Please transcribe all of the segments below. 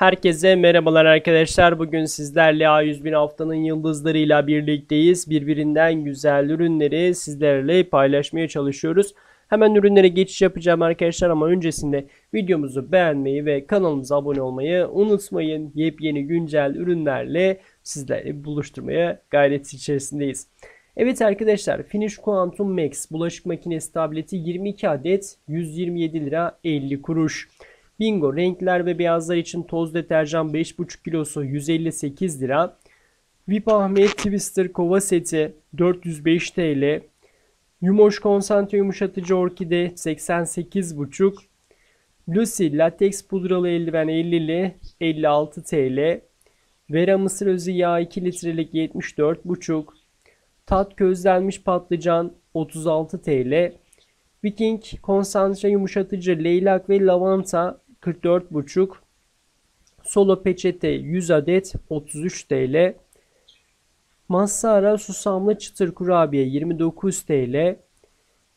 Herkese merhabalar arkadaşlar. Bugün sizlerle A101 haftanın yıldızlarıyla birlikteyiz. Birbirinden güzel ürünleri sizlerle paylaşmaya çalışıyoruz. Hemen ürünlere geçiş yapacağım arkadaşlar ama öncesinde videomuzu beğenmeyi ve kanalımıza abone olmayı unutmayın. Yepyeni güncel ürünlerle sizlerle buluşturmaya gayret içerisindeyiz. Evet arkadaşlar Finish Quantum Max bulaşık makinesi tableti 22 adet 127 lira 50 kuruş. Bingo renkler ve beyazlar için toz deterjan 5,5 kilosu 158 lira. VIP Ahmet Twister kova seti 405 TL. Yumoş konsantre yumuşatıcı orkide 88,5. Lucy lateks pudralı eldiven 50'li 56 TL. Vera mısır özü yağ 2 litrelik 74,5. Tat közlenmiş patlıcan 36 TL. Viking konsantre yumuşatıcı leylak ve lavanta 44,5 Solo peçete 100 adet 33 TL. Massara susamlı çıtır kurabiye 29 TL.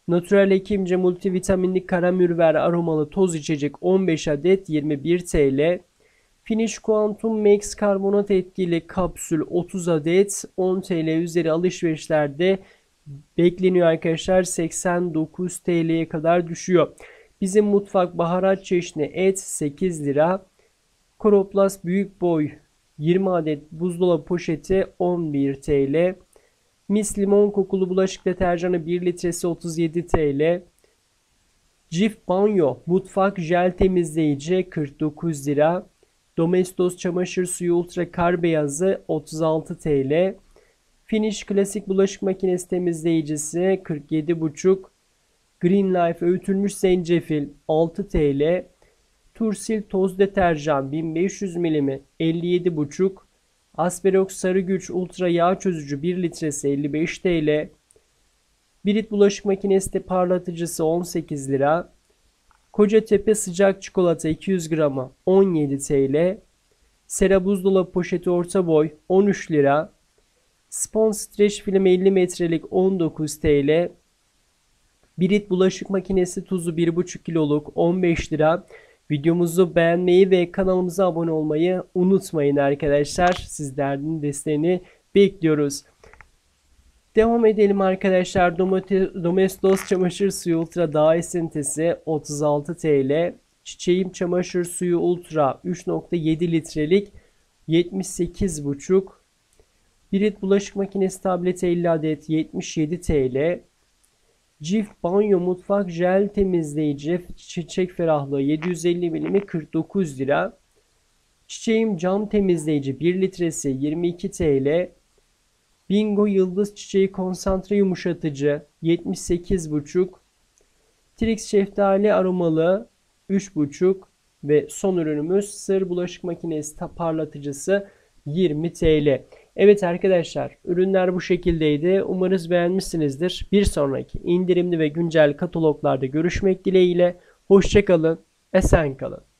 Natural Hekimce multivitaminli karamürver aromalı toz içecek 15 adet 21 TL. Finish Quantum Max karbonat etkili kapsül 30 adet 10 TL üzeri alışverişlerde bekleniyor arkadaşlar 89 TL'ye kadar düşüyor. Bizim mutfak baharat çeşni et 8 lira. Koroplast büyük boy 20 adet buzdolabı poşeti 11 TL. Mis limon kokulu bulaşık deterjanı 1 litresi 37 TL. Cif banyo mutfak jel temizleyici 49 lira. Domestos çamaşır suyu ultra kar beyazı 36 TL. Finish klasik bulaşık makinesi temizleyicisi 47,5 Green Life öğütülmüş zencefil 6 TL. Tursil toz deterjan 1500 mm 57,5 Asperox sarı güç ultra yağ çözücü 1 litresi 55 TL. Birit bulaşık makinesi parlatıcısı 18 lira. Kocatepe sıcak çikolata 200 gramı 17 TL. Sera buzdolabı poşeti orta boy 13 lira. Spon streç film 50 metrelik 19 TL. Birit bulaşık makinesi tuzu 1,5 kiloluk 15 lira. Videomuzu beğenmeyi ve kanalımıza abone olmayı unutmayın arkadaşlar. Sizlerin desteğini bekliyoruz. Devam edelim arkadaşlar. Domestos çamaşır suyu ultra dağ esintisi 36 TL. Çiçeğim çamaşır suyu ultra 3.7 litrelik 78,5. Birit bulaşık makinesi tableti 50 adet 77 TL. Cif banyo mutfak jel temizleyici çiçek ferahlığı 750 mm 49 lira. Çiçeğim cam temizleyici 1 litresi 22 TL. Bingo yıldız çiçeği konsantre yumuşatıcı 78,5. Trix şeftali aromalı 3,5 ve son ürünümüz sır bulaşık makinesi parlatıcısı 20 TL. Evet arkadaşlar ürünler bu şekildeydi. Umarız beğenmişsinizdir. Bir sonraki indirimli ve güncel kataloglarda görüşmek dileğiyle. Hoşçakalın, esen kalın.